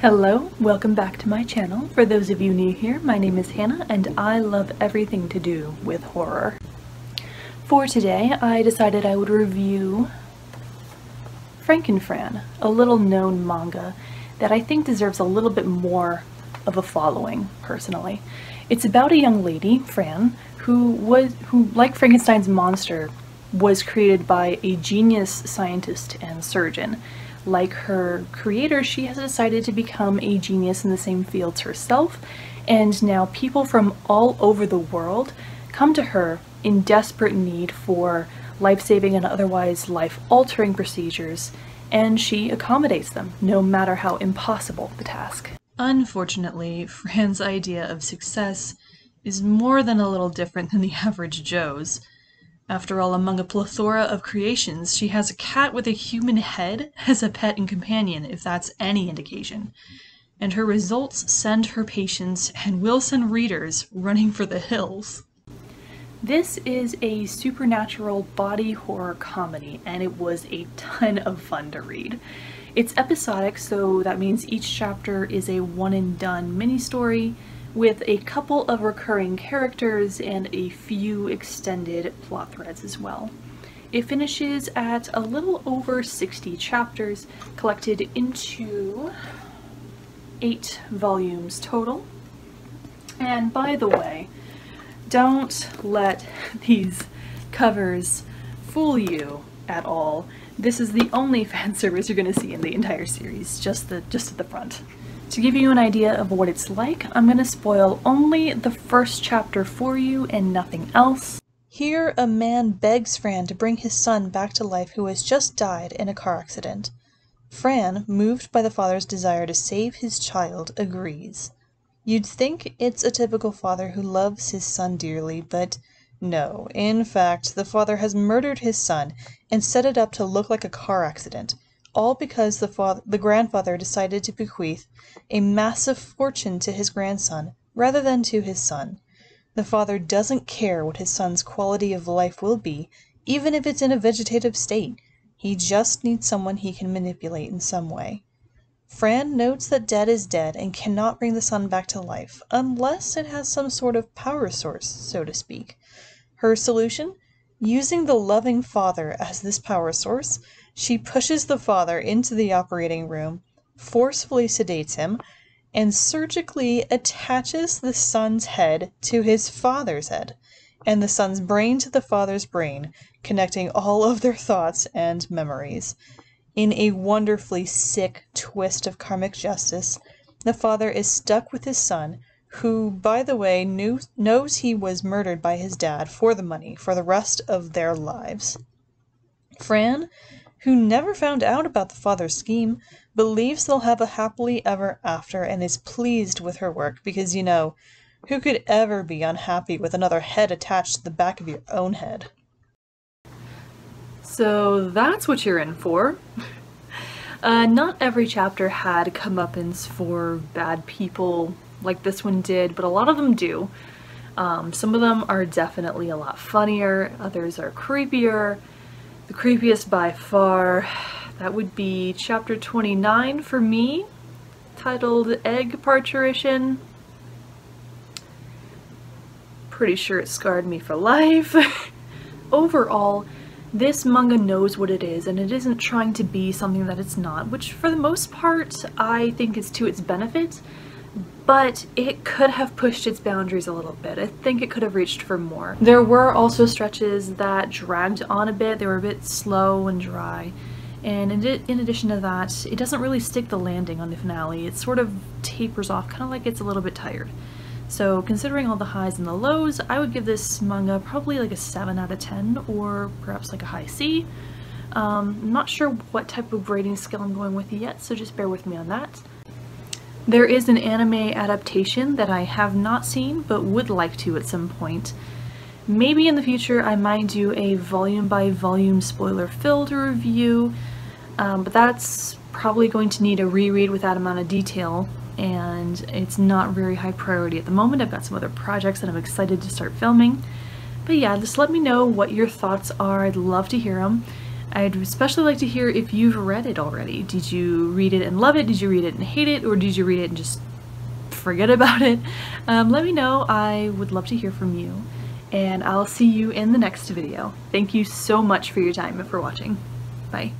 Hello, welcome back to my channel. For those of you new here, my name is Hannah and I love everything to do with horror. For today, I decided I would review Frankenfran, a little known manga that I think deserves a little bit more of a following, personally. It's about a young lady, Fran, who was, who, like Frankenstein's monster, was created by a genius scientist and surgeon like her creator, she has decided to become a genius in the same fields herself, and now people from all over the world come to her in desperate need for life-saving and otherwise life-altering procedures, and she accommodates them, no matter how impossible the task. Unfortunately, Fran's idea of success is more than a little different than the average Joe's. After all, among a plethora of creations, she has a cat with a human head as a pet and companion, if that's any indication. And her results send her patients, and will send readers, running for the hills. This is a supernatural body horror comedy, and it was a ton of fun to read. It's episodic, so that means each chapter is a one and done mini story with a couple of recurring characters and a few extended plot threads as well. It finishes at a little over 60 chapters, collected into eight volumes total. And by the way, don't let these covers fool you at all. This is the only fan service you're going to see in the entire series, just the just at the front. To give you an idea of what it's like, I'm going to spoil only the first chapter for you and nothing else. Here, a man begs Fran to bring his son back to life who has just died in a car accident. Fran, moved by the father's desire to save his child, agrees. You'd think it's a typical father who loves his son dearly, but no. In fact, the father has murdered his son and set it up to look like a car accident all because the, father, the grandfather decided to bequeath a massive fortune to his grandson rather than to his son. The father doesn't care what his son's quality of life will be, even if it's in a vegetative state. He just needs someone he can manipulate in some way. Fran notes that Dad is dead and cannot bring the son back to life, unless it has some sort of power source, so to speak. Her solution? Using the loving father as this power source, she pushes the father into the operating room, forcefully sedates him, and surgically attaches the son's head to his father's head, and the son's brain to the father's brain, connecting all of their thoughts and memories. In a wonderfully sick twist of karmic justice, the father is stuck with his son, who, by the way, knew, knows he was murdered by his dad for the money for the rest of their lives. Fran who never found out about the father's scheme, believes they'll have a happily ever after and is pleased with her work because, you know, who could ever be unhappy with another head attached to the back of your own head? So that's what you're in for. Uh, not every chapter had comeuppance for bad people like this one did, but a lot of them do. Um, some of them are definitely a lot funnier, others are creepier, the creepiest by far, that would be chapter 29 for me, titled Egg Parturition. Pretty sure it scarred me for life. Overall, this manga knows what it is and it isn't trying to be something that it's not, which for the most part I think is to its benefit but it could have pushed its boundaries a little bit. I think it could have reached for more. There were also stretches that dragged on a bit. They were a bit slow and dry. And in, addition to that, it doesn't really stick the landing on the finale. It sort of tapers off, kind of like it's a little bit tired. So considering all the highs and the lows, I would give this manga probably like a 7 out of 10 or perhaps like a high C. Um, I'm not sure what type of rating scale I'm going with yet, so just bear with me on that. There is an anime adaptation that I have not seen but would like to at some point. Maybe in the future I might do a volume by volume spoiler filled review, um, but that's probably going to need a reread with that amount of detail and it's not very high priority at the moment. I've got some other projects that I'm excited to start filming. But yeah, just let me know what your thoughts are. I'd love to hear them. I'd especially like to hear if you've read it already. Did you read it and love it? Did you read it and hate it? Or did you read it and just forget about it? Um, let me know. I would love to hear from you. And I'll see you in the next video. Thank you so much for your time and for watching. Bye.